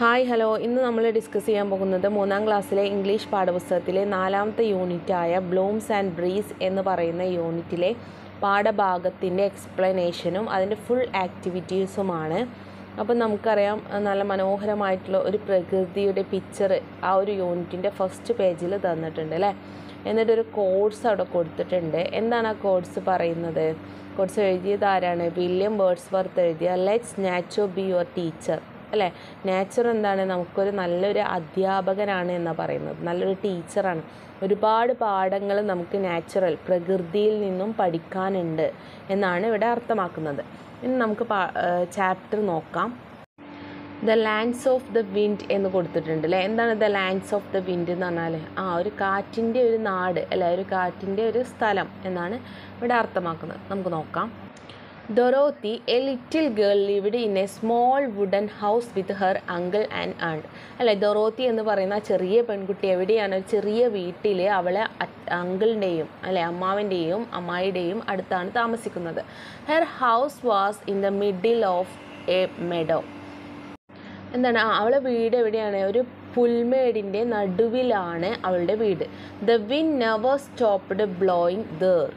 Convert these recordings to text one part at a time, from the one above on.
Hi hello ഇന്ന് നമ്മൾ discuss ചെയ്യാൻ പോകുന്നത് മൂന്നാം ക്ലാസ്സിലെ ഇംഗ്ലീഷ് പാഠപുസ്തകത്തിലെ നാലാമത്തെ യൂണിറ്റായ ബ്ലൂംസ് ആൻഡ് ബ്രീസ് എന്ന് പറയുന്ന യൂണിറ്റിലെ പാഠഭാഗത്തിന്റെ എക്സ്പ്ലനേഷനും അതിന്റെ ഫുൾ ആക്ടിവിറ്റീസുമാണ് അപ്പം നമുക്കറിയാം നല്ല മനോഹരമായിട്ടുള്ള ഒരു പ്രകൃതിയുടെ പിക്ചർ ആ ഒരു യൂണിറ്റിന്റെ ഫസ്റ്റ് പേജിൽ തന്നിട്ടുണ്ട് അല്ലേ? എന്നിട്ടൊരു കോഴ്സ് അവിടെ കൊടുത്തിട്ടുണ്ട്. എന്താണ് ആ കോഴ്സ് പറയുന്നത്? കോഴ്സ് എഴുതിയത് ആരാണ്? വില്യം വേർഡ്സ് വർത്ത് എഴുതിയ let's nature be your teacher അല്ലേ? നേച്ചർ എന്താണ്? നമുക്കൊരു നല്ലൊരു അധ്യാപകനാണ് എന്നാണ് പറയുന്നത്. നല്ലൊരു ടീച്ചറാണ്. ഒരുപാട് പാഠങ്ങൾ നമുക്ക് നാച്ചുറൽ പ്രകൃതിയിൽ നിന്നും പഠിക്കാനുണ്ട് എന്നാണ് ഇവിടെ അർത്ഥമാക്കുന്നത്. ഇനി നമുക്ക് ചാപ്റ്റർ നോക്കാം. The lands of the wind എന്ന് കൊടുത്തിട്ടുണ്ട് അല്ലേ? എന്താണ് the lands of the wind എന്ന് പറഞ്ഞാൽ ആ ഒരു കാറ്റിന്റെ ഒരു നാട് അല്ലെ? ഒരു കാറ്റിന്റെ ഒരു സ്ഥലം എന്നാണ് ഇവിടെ അർത്ഥമാക്കുന്നത്. നമുക്ക് നോക്കാം. Dorothy a little girl lived in a small wooden house with her uncle and aunt അല്ലെ ഡൊറോത്തി എന്ന് പറയുന്ന ചെറിയ പെൺകുട്ടി എവിടെയാണ്? ഒരു ചെറിയ വീട്ടിൽ അവളെ അങ്കിളിന്റെയും അല്ലെ അമ്മാവിന്റെയും അമ്മായിയുടെയും അടുത്താണ് താമസിക്കുന്നത്. Her house was in the middle of a meadow എന്താണ്? അവളെ വീട് എവിടെയാണ്? ഒരു പുൽമേടിന്റെ നടുവിലാണ് അവളുടെ വീട്. The wind never stopped blowing there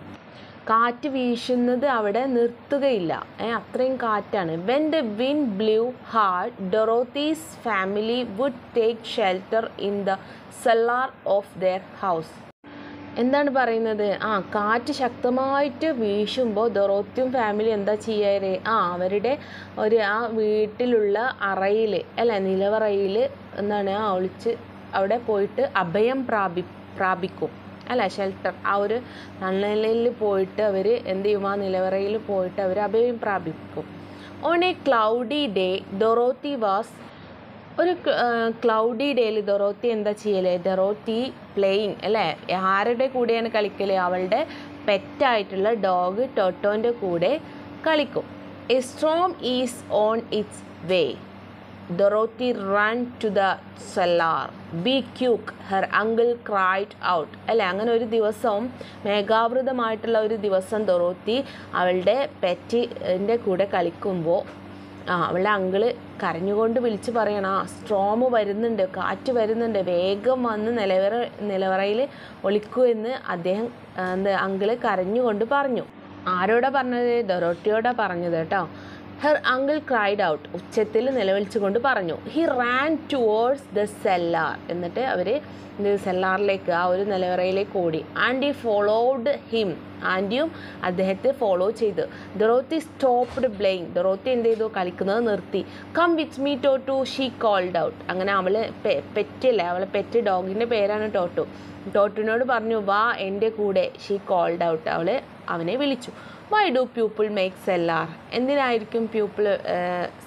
കാറ്റ് വീശുന്നത് അവിടെ നിർത്തുകയില്ല. അത്രയും കാറ്റാണ്. When the wind blew hard Dorothy's family would take shelter in the cellar of their house എന്താണ് പറയുന്നത്? ആ കാറ്റ് ശക്തമായിട്ട് വീശുമ്പോൾ ദൊറോത്തിയും ഫാമിലി എന്താ ചെയ്യാറ്? ആ അവരുടെ ഒരു ആ വീട്ടിലുള്ള അറയിൽ അല്ല നിലവറയിൽ എന്താണ് ആ ഒളിച്ച് അവിടെ പോയിട്ട് അഭയം പ്രാപി പ്രാപിക്കും. അല്ല ഷെൽട്ടർ ആ ഒരു തണലിൽ പോയിട്ട് അവർ എന്ത് ചെയ്യും? ആ നിലവറയിൽ പോയിട്ട് അവർ അഭയം പ്രാപിക്കും. On a cloudy day Dorothy was ഒരു ക്ലൗഡി ഡേയിൽ ഡൊറോത്തി എന്താ ചെയ്യലേ? ഡൊറോത്തി പ്ലേയിങ് അല്ലേ? ആരുടെ കൂടെയാണ് കളിക്കൽ? അവളുടെ പെറ്റായിട്ടുള്ള ഡോഗ് ടൊട്ടോന്റെ കൂടെ കളിക്കും. A storm is on its way Dorothy run to the cellar be quick her uncle cried out അല്ലേ? അങ്ങനെ ഒരു ദിവസം മേഘാവൃതമായിട്ടുള്ള ഒരു ദിവസം ഡൊറോത്തി അവളുടെ പെറ്റിന്റെ കൂടെ കളിക്കുമ്പോൾ ആ അവളുടെ അങ്കിൾ കരഞ്ഞുകൊണ്ട് വിളിച്ച് പറയണം ആ സ്ട്രോമ് വരുന്നുണ്ട് കാറ്റ് വരുന്നുണ്ട് വേഗം വന്ന് നിലവറ നിലവറയിൽ ഒളിക്കൂ എന്ന് അദ്ദേഹം എന്താ അങ്കിൾ കരഞ്ഞുകൊണ്ട് പറഞ്ഞു. ആരോടാ പറഞ്ഞത്? ഡൊറോട്ടിയോടാ പറഞ്ഞത് കേട്ടോ. ഹെർ അങ്കിൾ ക്രൈഡ് ഔട്ട് ഉച്ചത്തിൽ നിലവിളിച്ചുകൊണ്ട് പറഞ്ഞു he ran towards the cellar എന്നിട്ട് അവർ സെല്ലാറിലേക്ക് ആ ഒരു നിലവറയിലേക്ക് ഓടി. ആൻഡി ഫോളോഡ് ഹിം ആന്റിയും അദ്ദേഹത്തെ ഫോളോ ചെയ്ത്. ദറോത്തി സ്റ്റോപ്ഡ് ബ്ലെയിങ് ദറോത്തി എന്ത് ചെയ്തു? കളിക്കുന്നത് നിർത്തി. Come with me Toto she called out അങ്ങനെ അവൾ പെറ്റല്ലേ? അവളെ പെറ്റ് ഡോഗിന്റെ പേരാണ് ടോട്ടു. ടോട്ടുവിനോട് പറഞ്ഞു വാ എന്റെ കൂടെ ഷീ കോൾഡ് ഔട്ട് അവൾ അവനെ വിളിച്ചു. Why do people make cellar എന്തിനായിരിക്കും പ്യൂപ്പിൾ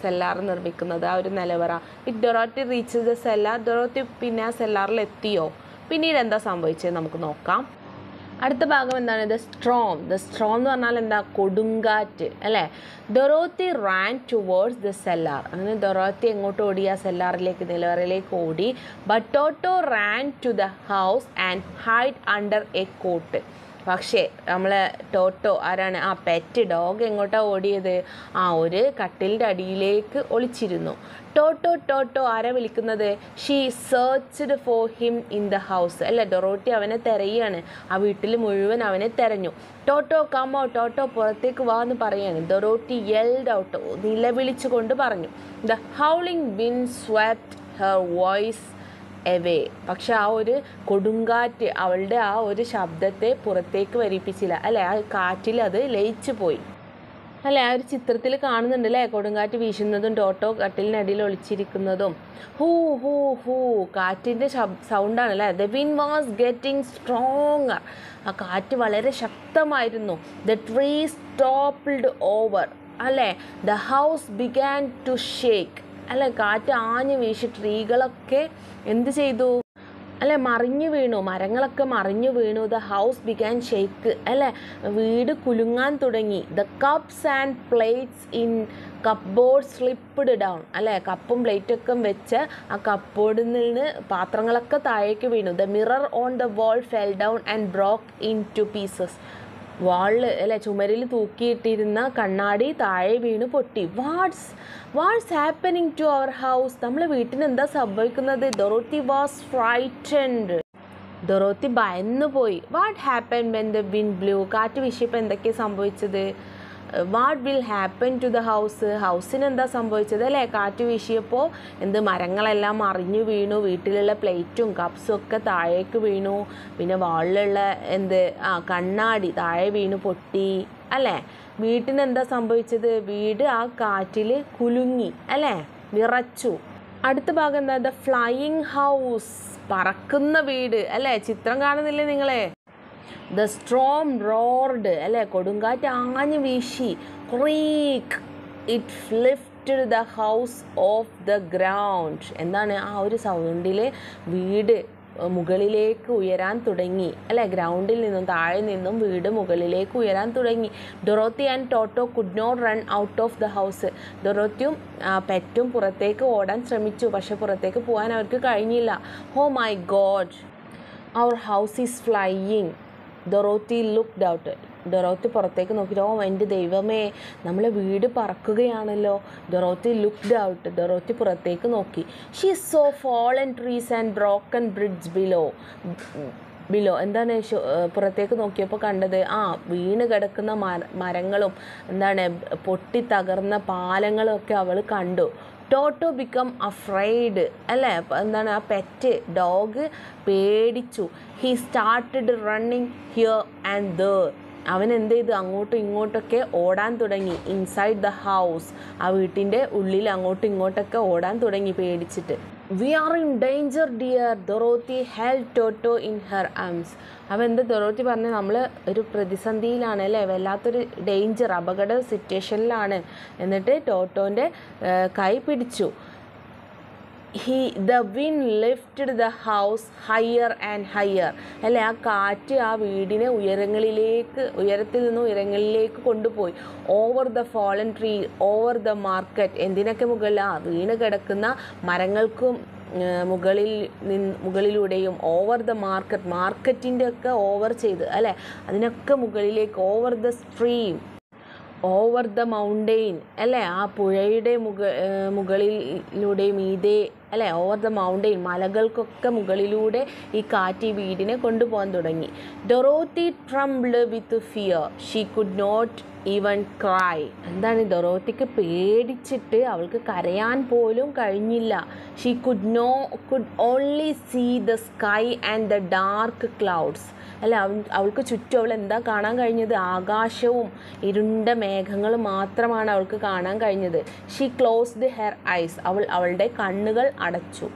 സെല്ലാർ നിർമ്മിക്കുന്നത്? ആ ഒരു നിലവറ. It Dorothy reach the cellar Dorothy പിന്നെ ആ സെല്ലാറിൽ എത്തിയോ? പിന്നീട് എന്താ സംഭവിച്ചത് നമുക്ക് നോക്കാം. അടുത്ത ഭാഗം എന്താണ്? ദ സ്ട്രോങ് ദ സ്ട്രോങ് എന്ന് പറഞ്ഞാൽ എന്താ? കൊടുങ്കാറ്റ് അല്ലേ? Dorothy ran towards the cellar അങ്ങനെ ദൊറോത്തി എങ്ങോട്ട് ഓടി? ആ സെല്ലാറിലേക്ക് നിലവറയിലേക്ക് ഓടി. But Toto ran to the house and hide under a coat പക്ഷേ നമ്മൾ ടോട്ടോ ആരാണ്? ആ പെറ്റ് ഡോഗ് എങ്ങോട്ടാണ് ഓടിയത്? ആ ഒരു കട്ടിലിന്റെ അടിയിലേക്ക് ഒളിച്ചിരുന്നു. ടോട്ടോ ടോട്ടോ ആരാ വിളിക്കുന്നത്? She searched for him in the house അല്ല ഡൊറോട്ടി അവനെ തിരയാണ്. ആ വീട്ടിൽ മുഴുവൻ അവനെ തിരഞ്ഞു. ടോട്ടോ കമോ ടോട്ടോ പുറത്തേക്ക് വാ എന്ന് പറയാണ്. ഡൊറോട്ടി യെൽഡ് ഔട്ട് നിലവിളിച്ചുകൊണ്ട് പറഞ്ഞു. The howling wind swept her voice away പക്ഷെ ആ ഒരു കൊടുങ്കാറ്റ് അവളുടെ ആ ഒരു ശബ്ദത്തെ പുറത്തേക്ക് വരിപ്പിച്ചില്ല. അല്ലെ? ആ കാറ്റിൽ അത് ലയിച്ചു പോയി. അല്ലെ? ആ ഒരു ചിത്രത്തിൽ കാണുന്നുണ്ട് അല്ലേ കൊടുങ്കാറ്റ് വീശുന്നതും ടോട്ടോ കട്ടിലിനടിയിൽ ഒളിച്ചിരിക്കുന്നതും. ഹൂ ഹൂ ഹൂ. കാറ്റിന്റെ സൗണ്ടാണ് അല്ലേ the wind was getting stronger ആ കാറ്റ് വളരെ ശക്തമായിരുന്നു. ദ ട്രീസ് സ്റ്റോപ്പിൾഡ് ഓവർ അല്ലേ? The house began to shake അല്ലെ കാറ്റ് ആഞ്ഞു വീശി ട്രീകളൊക്കെ എന്ത് ചെയ്തു? അല്ലെ മറിഞ്ഞു വീണു. മരങ്ങളൊക്കെ മറിഞ്ഞു വീണു. ദ ഹൗസ് ബിഗാൻ ഷെയ്ക്ക് അല്ലെ വീട് കുലുങ്ങാൻ തുടങ്ങി. The cups and plates in cupboard slipped down അല്ലെ കപ്പും പ്ലേറ്റൊക്കെ വെച്ച് ആ കപ്പോർഡിൽ നിന്ന് പാത്രങ്ങളൊക്കെ താഴേക്ക് വീണു. The mirror on the wall fell down and broke into pieces വാളിൽ അല്ലെ ചുമരിൽ തൂക്കിയിട്ടിരുന്ന കണ്ണാടി താഴെ വീണ് പൊട്ടി. What's what's happening to our house നമ്മളെ വീട്ടിന് എന്താ സംഭവിക്കുന്നത്? ഡൊറോത്തി വാസ് ഫ്രൈറ്റൻഡ് ഡൊറോത്തി ഭയന്നു പോയി what happen when the wind blew കാറ്റ് വീശിയപ്പോൾ എന്തൊക്കെയാണ് സംഭവിച്ചത്? What will happen to the house ഹൗസിന് എന്താ സംഭവിച്ചത് അല്ലേ? കാറ്റ് വീശിയപ്പോൾ എന്ത് മരങ്ങളെല്ലാം മറിഞ്ഞു വീണു. വീട്ടിലുള്ള പ്ലേറ്റും കപ്സും ഒക്കെ താഴേക്ക് വീണു. പിന്നെ വാളിലുള്ള എന്ത് ആ കണ്ണാടി താഴെ വീണു പൊട്ടി അല്ലേ? വീട്ടിന് എന്താ സംഭവിച്ചത്? വീട് ആ കാറ്റിൽ കുലുങ്ങി അല്ലേ? വിറച്ചു. അടുത്ത ഭാഗം എന്താ? ദ ഫ്ലൈയിങ് ഹൗസ് പറക്കുന്ന വീട് അല്ലേ? ചിത്രം കാണുന്നില്ലേ നിങ്ങളെ? ദ സ്ട്രോം റോർഡ് അല്ലേ? കൊടുങ്കാറ്റ് ആഞ്ഞു വീശി. Creak it lifted the house off the ground എന്താണ്? ആ ഒരു സൗണ്ടിൽ വീട് മുകളിലേക്ക് ഉയരാൻ തുടങ്ങി. അല്ലെ? ഗ്രൗണ്ടിൽ നിന്നും താഴെ നിന്നും വീട് മുകളിലേക്ക് ഉയരാൻ തുടങ്ങി. Dorothy and Toto could not run out of the house ഡൊറോത്തിയും പെറ്റും പുറത്തേക്ക് ഓടാൻ ശ്രമിച്ചു. പക്ഷെ പുറത്തേക്ക് പോകാൻ അവർക്ക് കഴിഞ്ഞില്ല. ഹോ my god our house is flying Dorothy looked out Dorothy പുറത്തേക്ക് നോക്കിയിട്ട് ഓ എന്റെ ദൈവമേ നമ്മളെ വീട് പറക്കുകയാണല്ലോ. ഡൊറോത്തി ലുക്ക് ഡൗട്ട് ഡൊറോത്തി പുറത്തേക്ക് നോക്കി. She saw fallen trees and broken bridge below below എന്താണ് പുറത്തേക്ക് നോക്കിയപ്പോൾ കണ്ടത്? ആ വീണ് കിടക്കുന്ന മര മരങ്ങളും എന്താണ് പൊട്ടി തകർന്ന പാലങ്ങളും ഒക്കെ അവൾ കണ്ടു. ടോട്ടോ ബിക്കം അഫ്രൈഡ് അല്ലേ? എന്താണ്? ആ പെറ്റ് ഡോഗ് പേടിച്ചു. He started running here and there അവൻ എന്ത് ചെയ്തു? അങ്ങോട്ടും ഇങ്ങോട്ടൊക്കെ ഓടാൻ തുടങ്ങി. ഇൻസൈഡ് ദ ഹൗസ് ആ വീട്ടിന്റെ ഉള്ളിൽ അങ്ങോട്ടും ഇങ്ങോട്ടൊക്കെ ഓടാൻ തുടങ്ങി പേടിച്ചിട്ട്. We are in danger dear Dorothy held Toto in her arms അവൻ എന്ത് ദൊറോത്തി പറഞ്ഞു നമ്മൾ ഒരു പ്രതിസന്ധിയിലാണ് അല്ലേ? വല്ലാത്തൊരു ഡേഞ്ചർ അപകട സിറ്റുവേഷനിലാണ് എന്നിട്ട് ടോട്ടോന്റെ കൈ പിടിച്ചു. He the wind lifted the house higher and higher അല്ലെ? ആ കാറ്റ് ആ വീടിനെ ഉയരങ്ങളിലേക്ക് ഉയരത്തിൽ നിന്ന് ഉയരങ്ങളിലേക്ക് കൊണ്ടുപോയി. Over the fallen tree over the market എന്തിനൊക്കെ മുകളിൽ ആ വീണ് കിടക്കുന്ന മരങ്ങൾക്കും മുകളിൽ നിന്ന് മുകളിലൂടെയും ഓവർ ദ മാർക്കറ്റ് മാർക്കറ്റിന്റെ ഒക്കെ ഓവർ ചെയ്ത്. അല്ലേ? അതിനൊക്കെ മുകളിലേക്ക് over the stream over the mountain അല്ലേ? ആ പുഴയുടെ മുക മുകളിലൂടെ മീതെ അല്ലേ? ഓവർ ദ മൗണ്ടെയിൻ മലകൾക്കൊക്കെ മുകളിലൂടെ ഈ കാറ്റ് വീടിനെ കൊണ്ടുപോകാൻ തുടങ്ങി. Dorothy trembled with fear she could not even cry എന്താണ് ഡൊറോത്തിക്ക് പേടിച്ചിട്ട് അവൾക്ക് കരയാൻ പോലും കഴിഞ്ഞില്ല. She could no could only see the sky and the dark clouds അല്ല അവൾക്ക് ചുറ്റും അവൾ എന്താ കാണാൻ കഴിഞ്ഞത്? ആകാശവും ഇരുണ്ട മേഘങ്ങൾ മാത്രമാണ് അവൾക്ക് കാണാൻ കഴിഞ്ഞത്. ഷീ ക്ലോസ്ഡ് ഹെർ ഐസ് അവൾ അവളുടെ കണ്ണുകൾ അടച്ചു.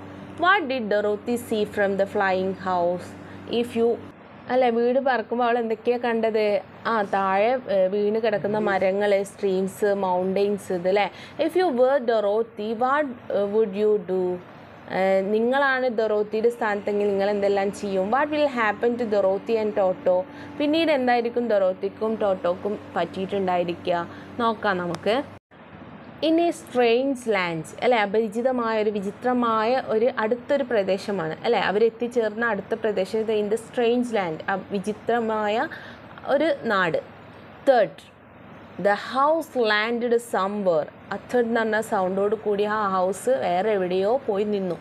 What did Dorothy see from the flying house if you അല്ല വീട് പറക്കുമ്പോൾ അവൾ എന്തൊക്കെയാണ് കണ്ടത്? ആ താഴെ വീണ് കിടക്കുന്ന മരങ്ങൾ സ്ട്രീംസ് മൗണ്ടെയ്ൻസ് ഇത് അല്ലേ if you were Dorothy what would you do നിങ്ങളാണ് ദൊറോത്തിയുടെ സ്ഥാനത്തെങ്കിൽ നിങ്ങൾ എന്തെല്ലാം ചെയ്യും? What will happen to Dorothy and Toto? പിന്നീട് എന്തായിരിക്കും ദൊറോത്തിക്കും ടോട്ടോക്കും പറ്റിയിട്ടുണ്ടായിരിക്കുക? നോക്കാം നമുക്ക്. ഇൻ എ സ്ട്രെയിൻസ് ലാൻഡ്സ് അല്ലേ? അപരിചിതമായ ഒരു വിചിത്രമായ ഒരു അടുത്തൊരു പ്രദേശമാണ് അല്ലെ? അവരെത്തിച്ചേർന്ന അടുത്ത പ്രദേശം ഇൻ ദ സ്ട്രെയിൻസ് ലാൻഡ് വിചിത്രമായ ഒരു നാട്. തേർഡ് ദ ഹൗസ് ലാൻഡ് സംവർ അത്തേർഡ് എന്ന് സൗണ്ടോട് കൂടി ആ ഹൗസ് വേറെ എവിടെയോ പോയി നിന്നു.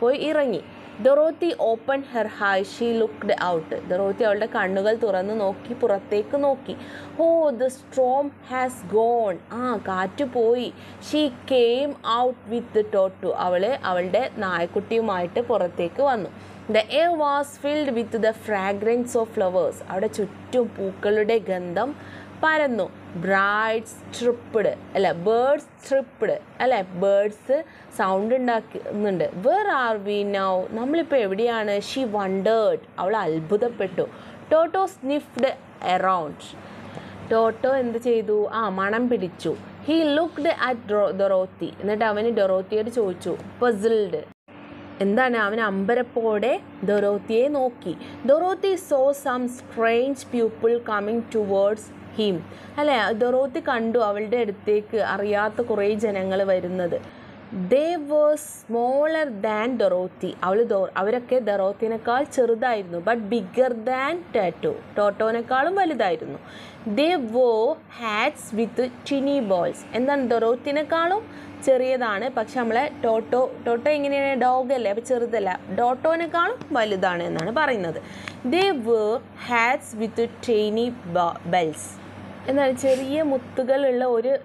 പോയി ഇറങ്ങി. Dorothy open her eye she looked out Dorothy അവളുടെ കണ്ണുകൾ തുറന്ന് നോക്കി പുറത്തേക്ക് നോക്കി. Oh the storm has gone ആ കാറ്റ് പോയി. She came out with Toto അവൾ അവളുടെ നായക്കുട്ടിയുമായിട്ട് പുറത്തേക്ക് വന്നു. The air was filled with the fragrance of flowers അവിടെ ചുറ്റും പൂക്കളുടെ ഗന്ധം പരന്നു. ബ്രൈഡ്സ് ട്രിപ്പിഡ് അല്ല? ബേർഡ്സ് ട്രിപ്പിഡ് അല്ലെ? ബേർഡ്സ് സൗണ്ട് ഉണ്ടാക്കുന്നുണ്ട്. വേർ ആർ വി നൗ നമ്മളിപ്പോൾ എവിടെയാണ്? ഷീ വണ്ടേർഡ് അവൾ അത്ഭുതപ്പെട്ടു. ടോട്ടോ സ്നിഫ്ഡ് എറൗണ്ട് ടോട്ടോ എന്ത് ചെയ്തു? ആ മണം പിടിച്ചു. ഹി ലുക്ക്ഡ് അറ്റ് ഡൊറോത്തി എന്നിട്ട് അവന് ഡൊറോത്തിയോട് ചോദിച്ചു. പസിൽഡ് എന്താണ്? അവൻ അമ്പരപ്പോടെ ഡൊറോത്തിയെ നോക്കി. Dorothy saw some strange people coming towards him. അല്ലെ? ദൊറോത്തി കണ്ടു അവളുടെ അടുത്തേക്ക് അറിയാത്ത കുറേ ജനങ്ങൾ വരുന്നത്. They were smaller than Dorothy അവൾ ദോ അവരൊക്കെ ദറോത്തിനേക്കാൾ ചെറുതായിരുന്നു ബട്ട് ബിഗർ ദാൻ ടാറ്റോ ടോട്ടോനേക്കാളും വലുതായിരുന്നു. ദേ വോ ഹാറ്റ്സ് വിത്ത് ചിനി ബോൾസ്. എന്താണ് ഡൊറോത്തിനേക്കാളും ചെറിയതാണ്? പക്ഷെ നമ്മളെ ടോട്ടോ ടോട്ടോ എങ്ങനെയാണ്? ഡോഗ് അല്ലേ? അപ്പോൾ ചെറുതല്ല. ഡോട്ടോനേക്കാളും വലുതാണ് എന്നാണ് പറയുന്നത്. They wore hats with tiny bells. എന്നാൽ ചെറിയ മുത്തുകളുള്ള ഒരു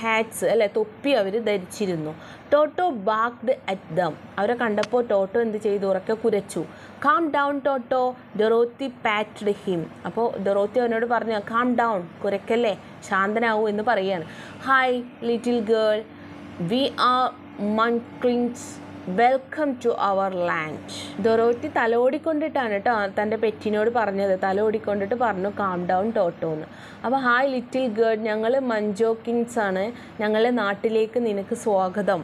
ഹാറ്റ്സ് അല്ലെ തൊപ്പി അവർ ധരിച്ചിരുന്നു. Toto backed at them. അവരെ കണ്ടപ്പോൾ ടോട്ടോ എന്ത് ചെയ്തു? ഉറക്കെ കുരച്ചു. Calm down Toto. Dorothy patted him. അപ്പോൾ ഡൊറോത്തി അവനോട് പറഞ്ഞു കാം ഡൗൺ കുരക്കല്ലേ ശാന്തനാവൂ എന്ന് പറയുകയാണ്. Hi little girl we are Munchkins welcome to our land Dorothy തലോടിക്കൊണ്ടിട്ടാണ് കേട്ടോ തന്റെ പെറ്റിനോട് പറഞ്ഞത്. തലോടിക്കൊണ്ടിട്ട് പറഞ്ഞു കാം ഡൗൺ ടോട്ടോ എന്ന് അപ്പോൾ ഹായ് ലിറ്റിൽ ഗേൾ ഞങ്ങൾ മഞ്ജോ കിങ്സ് ആണ്. ഞങ്ങളുടെ നാട്ടിലേക്ക് നിനക്ക് സ്വാഗതം.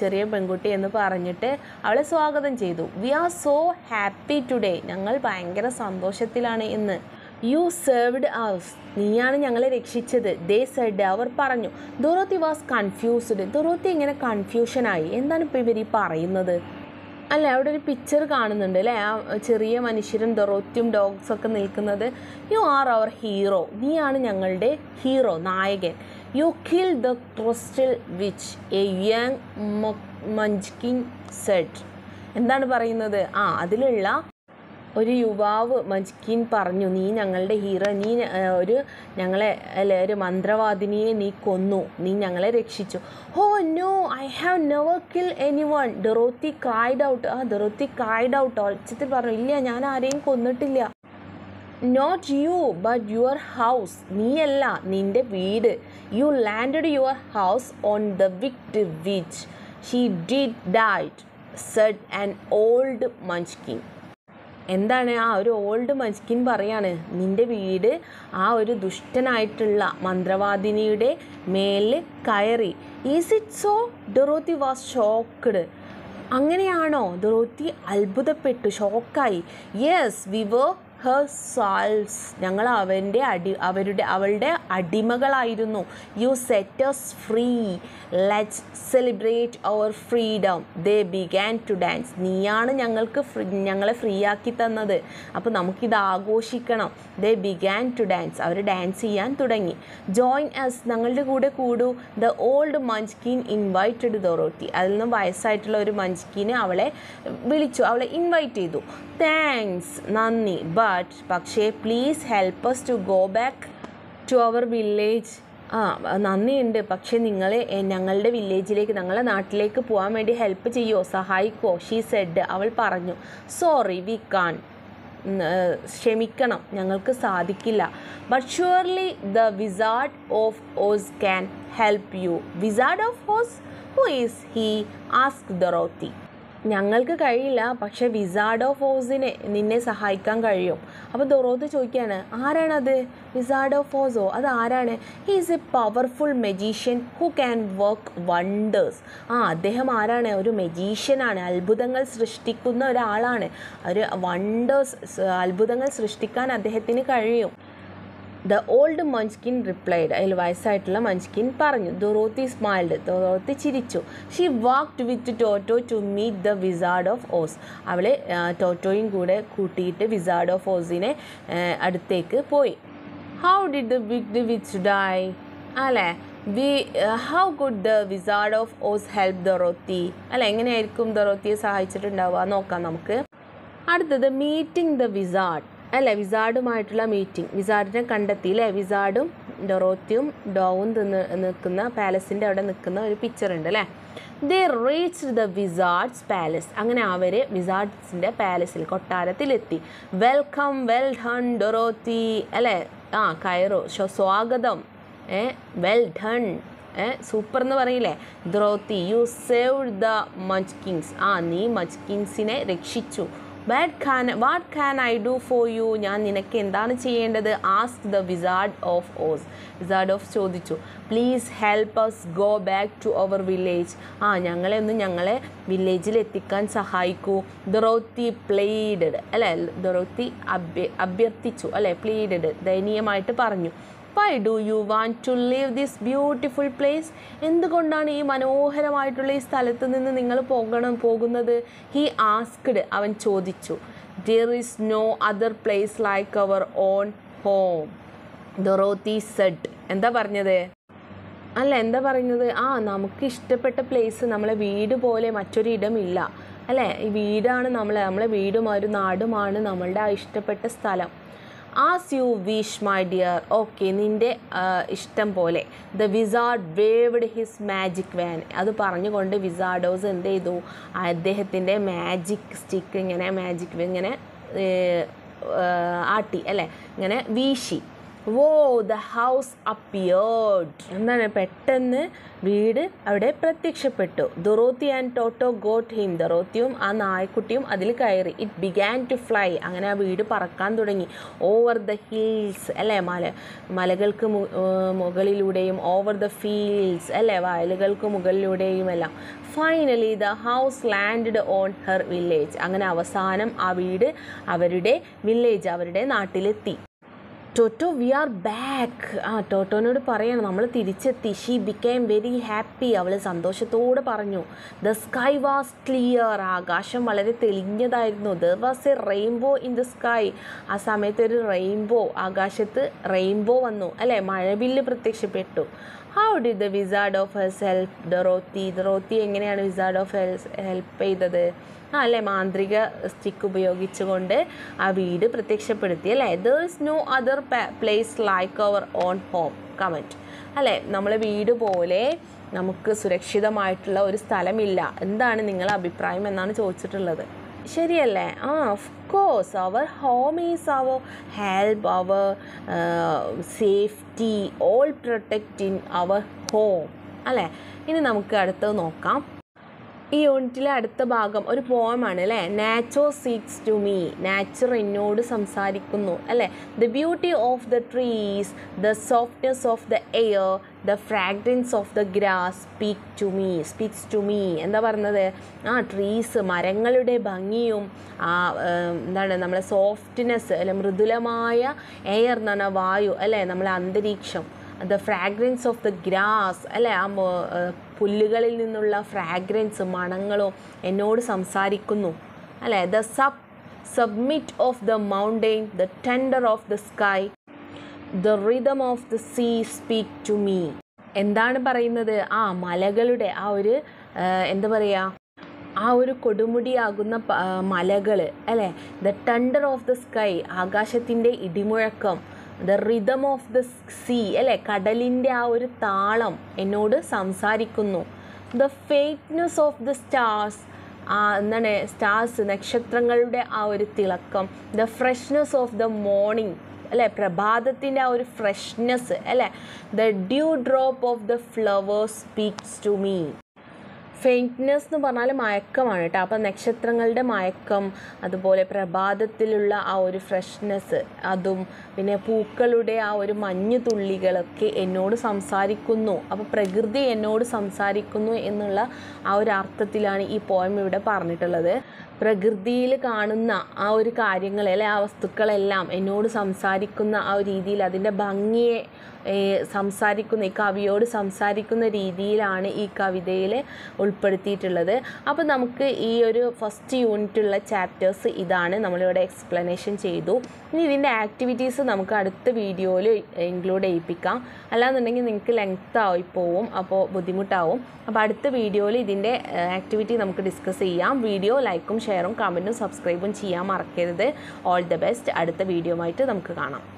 ചെറിയ പെൺകുട്ടി എന്ന് പറഞ്ഞിട്ട് അവളെ സ്വാഗതം ചെയ്തു. We are so happy today ഞങ്ങൾ ഭയങ്കര സന്തോഷത്തിലാണ് ഇന്ന്. You saved us. നീയാണ് ഞങ്ങളെ രക്ഷിച്ചത്. ദേ സെഡ് അവർ പറഞ്ഞു. ദൊറോത്തി വാസ് കൺഫ്യൂസ്ഡ് ദൊറോത്തി ഇങ്ങനെ കൺഫ്യൂഷനായി എന്താണ് ഇപ്പോൾ ഇവർ ഈ പറയുന്നത്? അല്ല അവിടെ ഒരു പിക്ചർ കാണുന്നുണ്ട് അല്ലേ? ആ ചെറിയ മനുഷ്യരും ദൊറോത്തിയും ഡോഗ്സൊക്കെ നിൽക്കുന്നത്. യു ആർ അവർ ഹീറോ നീയാണ് ഞങ്ങളുടെ ഹീറോ നായകൻ. You kill the crystal witch a young Munchkin said എന്താണ് പറയുന്നത്? ആ അതിലുള്ള ഒരു യുവാവ് മജ്കിൻ പറഞ്ഞു നീ ഞങ്ങളുടെ ഹീറോ നീ ഒരു ഞങ്ങളെ അല്ലെ ഒരു മന്ത്രവാദിനിയെ നീ കൊന്നു നീ ഞങ്ങളെ രക്ഷിച്ചു. ഹോ no I have never kill anyone Dorothy cried out ആ ഡെറോത്തി ക്രൈഡ് ഔട്ട്. ഒച്ചത്തിൽ പറഞ്ഞു ഇല്ല ഞാൻ ആരെയും കൊന്നിട്ടില്ല. Not you but your house നീയല്ല നിന്റെ വീട്. You landed your house on the wicked witch she did died said an old Munchkin എന്താണ് ആ ഒരു ഓൾഡ് മജ്കിൻ പറയാണ്? നിന്റെ വീട് ആ ഒരു ദുഷ്ടനായിട്ടുള്ള മന്ത്രവാദിനിയുടെ മേലിൽ കയറി. Is it so Dorothy was shocked അങ്ങനെയാണോ? ഡൊറോത്തി അത്ഭുതപ്പെട്ടു ഷോക്കായി yes we were her slaves ഞങ്ങൾ അവന്റെ അടി അവരുടെ അവളുടെ അടിമകളായിരുന്നു. You set us free let celebrate our freedom they began to dance നീയാണ് ഞങ്ങൾക്ക് ഫ്രീ ഞങ്ങളെ ഫ്രീ ആക്കി തന്നത്. അപ്പോൾ നമുക്കിത് ആഘോഷിക്കണം. ദേ ബിഗാൻ ടു ഡാൻസ് അവർ ഡാൻസ് ചെയ്യാൻ തുടങ്ങി. ജോയിൻ അസ് ഞങ്ങളുടെ കൂടെ കൂടൂ. The old Munchkin invited Dorothy അതിൽ നിന്ന് വയസ്സായിട്ടുള്ള ഒരു മഞ്ച്കീനെ അവളെ വിളിച്ചു. അവളെ ഇൻവൈറ്റ് ചെയ്തു. താങ്ക്സ് നന്ദി. ബട്ട് പക്ഷേ please help us to go back to our village ആ നന്ദിയുണ്ട്. പക്ഷേ നിങ്ങൾ ഞങ്ങളുടെ വില്ലേജിലേക്ക് ഞങ്ങളുടെ നാട്ടിലേക്ക് പോകാൻ വേണ്ടി ഹെൽപ്പ് ചെയ്യുമോ സഹായിക്കുമോ ഷീ സെഡ് അവൾ പറഞ്ഞു. സോറി വി കാൺ ക്ഷമിക്കണം. ഞങ്ങൾക്ക് സാധിക്കില്ല. But surely the wizard of Oz can help you wizard of Oz who is he ask Dorothy ഞങ്ങൾക്ക് കഴിയില്ല പക്ഷെ വിസാഡോ ഓഫ് ഓസിനെ നിന്നെ സഹായിക്കാൻ കഴിയും. അപ്പോൾ ദൊറോത്ത് ചോദിക്കുകയാണ് ആരാണത്? വിസാഡോ ഫോസോ അത് ആരാണ്? He is a powerful magician who can work wonders ആ അദ്ദേഹം ആരാണ്? ഒരു മെജീഷ്യനാണ് അത്ഭുതങ്ങൾ സൃഷ്ടിക്കുന്ന ഒരാളാണ്. ഒരു വണ്ടേഴ്സ് അത്ഭുതങ്ങൾ സൃഷ്ടിക്കാൻ അദ്ദേഹത്തിന് കഴിയും. ദ ഓൾഡ് മഞ്ച്കിൻ റിപ്ലൈഡ് അതിൽ വയസ്സായിട്ടുള്ള മഞ്ച്കിൻ പറഞ്ഞു. ദൊറോത്തി സ്മൈൽഡ് ദൊറോത്തി ചിരിച്ചു. She walked with Toto to meet the wizard of Oz അവളെ ടോറ്റോയും കൂടെ കൂട്ടിയിട്ട് വിസാർഡ് ഓഫ് ഓസിനെ അടുത്തേക്ക് പോയി. How did the wicked witch die അല്ലേ? V how would the wizard of Oz help Dorothy അല്ല എങ്ങനെയായിരിക്കും ദൊറോത്തിയെ സഹായിച്ചിട്ടുണ്ടാവുക? നോക്കാം നമുക്ക്. അടുത്തത് മീറ്റിംഗ് ദ വിസാർഡ് അല്ലേ വിസാർഡുമായിട്ടുള്ള മീറ്റിംഗ് വിസാർഡിനെ കണ്ടെത്തി അല്ലേ വിസാർഡും ഡൊറോത്തിയും ഡോവും തിന്ന് നിൽക്കുന്ന പാലസിന്റെ അവിടെ നിൽക്കുന്ന ഒരു പിക്ചർ ഉണ്ട് അല്ലേ? They reach the wizard's palace അങ്ങനെ അവർ വിസാർഡ്സിന്റെ പാലസിൽ കൊട്ടാരത്തിലെത്തി. Welcome well done Dorothy. അല്ലേ? ആ കയറോ. സ്വാഗതം. ഏ വെൽ ഡൺ ഏ സൂപ്പർ എന്ന് പറയില്ലേ? Dorothy you save the Munchkins ആ നീ മജ് കിങ്സിനെ രക്ഷിച്ചു. What can what can I do for you ഞാൻ നിനക്ക് എന്താണ് ചെയ്യേണ്ടത്? Ask the wizard of Oz wizard of ചോദിച്ചു. Please help us go back to our village ആ ഞങ്ങളെ ഒന്ന് ഞങ്ങളെ വില്ലേജിൽ എത്തിക്കാൻ സഹായിക്കൂ. ദൊറോത്തി പ്ലേഡഡ് അല്ലേ? ദൊറോത്തി അഭ്യ അഭ്യർത്ഥിച്ചു. അല്ലേ? പ്ലീഡഡ് ദയനീയമായിട്ട് പറഞ്ഞു. Why do you want to leave this beautiful place എന്തുകൊണ്ടാണ് ഈ മനോഹരമായിട്ടുള്ള ഈ സ്ഥലത്ത് നിന്ന് നിങ്ങൾ പോകണം പോകുന്നത്? ഹി ആസ്ക്ഡ് അവൻ ചോദിച്ചു. There is no other place like our own home Dorothy said എന്താ പറഞ്ഞത്? അല്ല എന്താ പറയുന്നത് ആ നമുക്ക് ഇഷ്ടപ്പെട്ട പ്ലേസ് നമ്മളെ വീട് പോലെ മറ്റൊരു ഇടമില്ല അല്ലേ? ഈ വീടാണ് നമ്മളെ നമ്മളെ വീടും ഒരു നാടുമാണ് നമ്മളുടെ ആ ഇഷ്ടപ്പെട്ട സ്ഥലം. As you wish my dear okay നിന്റെ ഇഷ്ടം പോലെ. The wizard waved his magic wand അത് പറഞ്ഞുകൊണ്ട് വിസാർഡോസ് എന്ത് ചെയ്തു? അദ്ദേഹത്തിന്റെ മാജിക് സ്റ്റിക്ക് ഇങ്ങനെ മാജിക് ഇങ്ങനെ ആട്ടി അല്ലേ? ഇങ്ങനെ വീശി. വോ ദ ഹൗസ് അപ്പിയേർഡ്. എന്താണ്? പെട്ടെന്ന് വീട് അവിടെ പ്രത്യക്ഷപ്പെട്ടു. Dorothy and Toto got in. ദൊറോത്തിയും ആ നായ്ക്കുട്ടിയും അതിൽ കയറി. ഇറ്റ് ബിഗാൻ ടു ഫ്ലൈ അങ്ങനെ ആ വീട് പറക്കാൻ തുടങ്ങി. ഓവർ ദ ഹിൽസ് അല്ലേ? മല മലകൾക്ക് മുകളിലൂടെയും ഓവർ ദ ഫീൽഡ്സ് അല്ലേ? വയലുകൾക്ക് മുകളിലൂടെയും എല്ലാം. Finally the house land on her village അങ്ങനെ അവസാനം ആ വീട് അവരുടെ വില്ലേജ് അവരുടെ നാട്ടിലെത്തി. ടോട്ടോ വി ആർ ബാക്ക് ആ ടോട്ടോനോട് പറയണം നമ്മൾ തിരിച്ചെത്തി. ഷീ ബിക്കേം വെരി ഹാപ്പി അവൾ സന്തോഷത്തോടെ പറഞ്ഞു ദ സ്കൈ വാസ് ക്ലിയർ ആകാശം വളരെ തെളിഞ്ഞതായിരുന്നു. There was a rainbow in the sky ആ സമയത്ത് ഒരു റെയിൻബോ ആകാശത്ത് റെയിൻബോ വന്നു. അല്ലേ? മഴവില്ല് പ്രത്യക്ഷപ്പെട്ടു. How did the wizard of Oz help Dorothy Dorothy എങ്ങനെയാണ് വിസാർഡ് ഓഫ് ഹെൽസ് ഹെൽപ്പ് ചെയ്തത്? അല്ലേ? മാന്ത്രിക സ്റ്റിക്ക് ഉപയോഗിച്ചുകൊണ്ട് ആ വീട് പ്രത്യക്ഷപ്പെടുത്തി അല്ലേ? There is no other place like our own home comment അല്ലേ? നമ്മളെ വീട് പോലെ നമുക്ക് സുരക്ഷിതമായിട്ടുള്ള ഒരു സ്ഥലമില്ല. എന്താണ് നിങ്ങളുടെ അഭിപ്രായം എന്നാണ് ചോദിച്ചിട്ടുള്ളത്. ശരിയല്ലേ? ആ of course our home is our help our safety all protect in our home അല്ലേ? ഇനി നമുക്ക് അടുത്തത് നോക്കാം. ഈ യൂണിറ്റിലെ അടുത്ത ഭാഗം ഒരു പോയമാണ് അല്ലേ? Nature speaks to me nature എന്നോട് സംസാരിക്കുന്നു അല്ലേ? The beauty of the trees the softness of the air the fragrance of the grass speak to me speaks to me എന്താ പറഞ്ഞത്? ആ ട്രീസ് മരങ്ങളുടെ ഭംഗിയും ആ എന്താണ് നമ്മളെ സോഫ്റ്റ്നെസ് അല്ലെ മൃദുലമായ എയർ എന്ന് പറഞ്ഞാൽ വായു അല്ലേ? നമ്മളെ അന്തരീക്ഷം. The fragrance of the grass അല്ലേ? ആ പുല്ലുകളിൽ നിന്നുള്ള ഫ്രാഗ്രൻസ് മണങ്ങളും എന്നോട് സംസാരിക്കുന്നു അല്ലേ? The sub summit of the mountain the thunder of the sky the rhythm of the sea speak to me എന്താണ് പറയുന്നത്? ആ മലകളുടെ ആ ഒരു എന്താ പറയുക ആ ഒരു കൊടുമുടിയാകുന്ന മലകൾ അല്ലേ? The thunder of the sky ആകാശത്തിന്റെ ഇടിമുഴക്കം the rhythm of the sea അല്ലേ? കടലിന്റെ ആ ഒരു താളം എന്നോട് സംസാരിക്കുന്നു. The faintness of the stars എന്താണ്? സ്റ്റാർസ് നക്ഷത്രങ്ങളുടെ ആ ഒരു തിളക്കം. The freshness of the morning അല്ലേ? പ്രഭാതത്തിന്റെ ആ ഒരു ഫ്രഷ്നെസ് അല്ലേ? The dew drop of the flowers speaks to me faintness എന്ന് പറഞ്ഞാൽ മയക്കമാണ് കേട്ടോ. അപ്പം നക്ഷത്രങ്ങളുടെ മയക്കം അതുപോലെ പ്രഭാതത്തിലുള്ള ആ ഒരു ഫ്രഷ്നെസ് അതും പിന്നെ പൂക്കളുടെ ആ ഒരു മഞ്ഞു തുള്ളികളൊക്കെ എന്നോട് സംസാരിക്കുന്നു. അപ്പോൾ പ്രകൃതി എന്നോട് സംസാരിക്കുന്നു എന്നുള്ള ആ ഒരു അർത്ഥത്തിലാണ് ഈ പോയം ഇവിടെ പറഞ്ഞിട്ടുള്ളത്. പ്രകൃതിയിൽ കാണുന്ന ആ ഒരു കാര്യങ്ങൾ അല്ലെ ആ വസ്തുക്കളെല്ലാം എന്നോട് സംസാരിക്കുന്ന ആ ഒരു രീതിയിൽ അതിന്റെ ഭംഗിയെ സംസാരിക്കുന്ന ഈ കവിയോട് സംസാരിക്കുന്ന രീതിയിലാണ് ഈ കവിതയിൽ ഉൾപ്പെടുത്തിയിട്ടുള്ളത്. അപ്പോൾ നമുക്ക് ഈ ഒരു ഫസ്റ്റ് യൂണിറ്റുള്ള ചാപ്റ്റേഴ്സ് ഇതാണ് നമ്മളിവിടെ എക്സ്പ്ലനേഷൻ ചെയ്തു. ഇനി ഇതിന്റെ ആക്ടിവിറ്റീസ് നമുക്ക് അടുത്ത വീഡിയോയിൽ ഇൻക്ലൂഡ് ചെയ്യിപ്പിക്കാം. അല്ലാന്നുണ്ടെങ്കിൽ നിങ്ങൾക്ക് ലെങ്ത് ആയി പോവും അപ്പോൾ ബുദ്ധിമുട്ടാവും. അപ്പോൾ അടുത്ത വീഡിയോയിൽ ഇതിന്റെ ആക്ടിവിറ്റി നമുക്ക് ഡിസ്കസ് ചെയ്യാം. വീഡിയോ ലൈക്കും ഷെയറും കമന്റും സബ്സ്ക്രൈബും ചെയ്യാൻ മറക്കരുത്. ഓൾ ദ ബെസ്റ്റ് അടുത്ത വീഡിയോ ആയിട്ട് നമുക്ക് കാണാം.